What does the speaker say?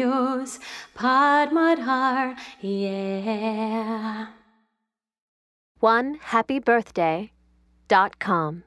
Dios, Padmadhar, yeah. One happy birthday dot com.